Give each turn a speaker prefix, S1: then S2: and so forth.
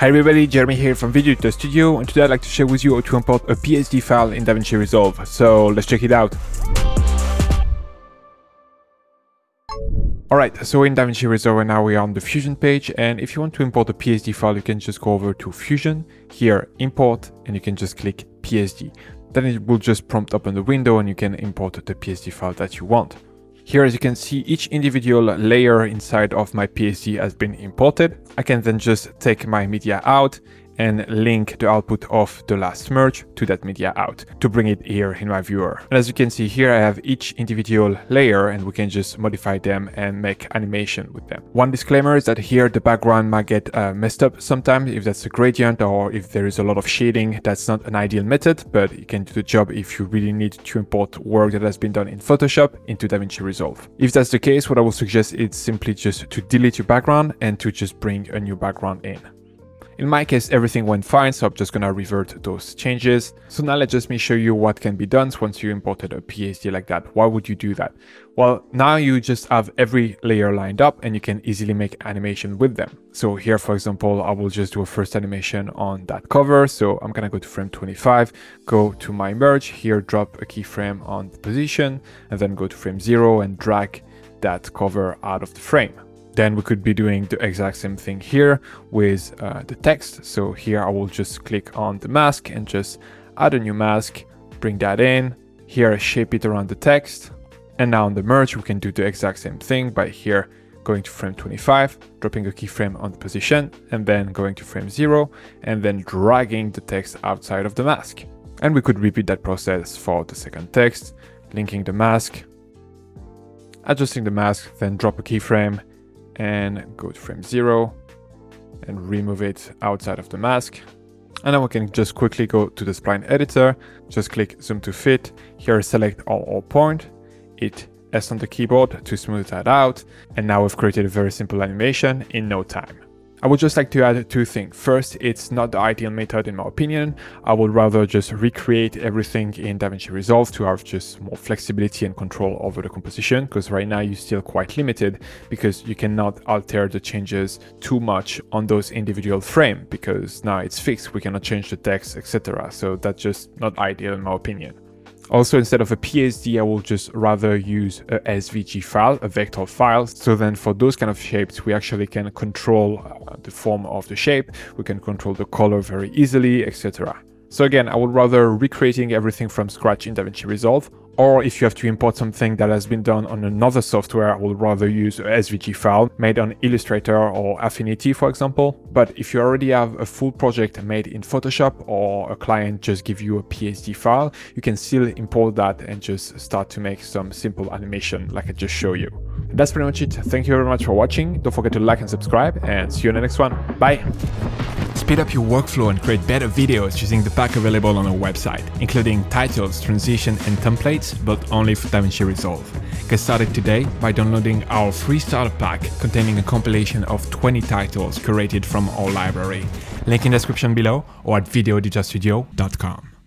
S1: Hi everybody, Jeremy here from Video Editor Studio and today I'd like to share with you how to import a PSD file in DaVinci Resolve. So let's check it out. Alright, so in DaVinci Resolve now we are on the Fusion page and if you want to import a PSD file you can just go over to Fusion, here import and you can just click PSD. Then it will just prompt up on the window and you can import the PSD file that you want. Here, as you can see, each individual layer inside of my PSD has been imported. I can then just take my media out and link the output of the last merge to that media out to bring it here in my viewer. And as you can see here, I have each individual layer and we can just modify them and make animation with them. One disclaimer is that here the background might get uh, messed up sometimes if that's a gradient or if there is a lot of shading. That's not an ideal method, but it can do the job if you really need to import work that has been done in Photoshop into DaVinci Resolve. If that's the case, what I will suggest is simply just to delete your background and to just bring a new background in. In my case, everything went fine, so I'm just gonna revert those changes. So now let's just me show you what can be done once you imported a PSD like that. Why would you do that? Well, now you just have every layer lined up and you can easily make animation with them. So here, for example, I will just do a first animation on that cover. So I'm gonna go to frame 25, go to my merge, here drop a keyframe on the position, and then go to frame zero and drag that cover out of the frame. Then we could be doing the exact same thing here with uh, the text. So here I will just click on the mask and just add a new mask, bring that in. Here I shape it around the text. And now on the merge, we can do the exact same thing by here going to frame 25, dropping a keyframe on the position, and then going to frame 0, and then dragging the text outside of the mask. And we could repeat that process for the second text, linking the mask, adjusting the mask, then drop a keyframe, and go to frame zero and remove it outside of the mask. And then we can just quickly go to the spline editor, just click zoom to fit, here select all all point, hit S on the keyboard to smooth that out, and now we've created a very simple animation in no time. I would just like to add two things. First, it's not the ideal method in my opinion. I would rather just recreate everything in DaVinci Resolve to have just more flexibility and control over the composition because right now you're still quite limited because you cannot alter the changes too much on those individual frame because now it's fixed. We cannot change the text, etc. So that's just not ideal in my opinion. Also, instead of a PSD, I will just rather use a SVG file, a vector file. So then for those kind of shapes, we actually can control uh, the form of the shape. We can control the color very easily, etc. So again, I would rather recreating everything from scratch in DaVinci Resolve or if you have to import something that has been done on another software, I would rather use a SVG file made on Illustrator or Affinity, for example. But if you already have a full project made in Photoshop or a client just give you a PSD file, you can still import that and just start to make some simple animation like I just showed you. That's pretty much it. Thank you very much for watching. Don't forget to like and subscribe and see you in the next one. Bye! Speed up your workflow and create better videos using the pack available on our website, including titles, transition and templates, but only for DaVinci Resolve. Get started today by downloading our free starter pack containing a compilation of 20 titles curated from our library. Link in description below or at videoeditorstudio.com.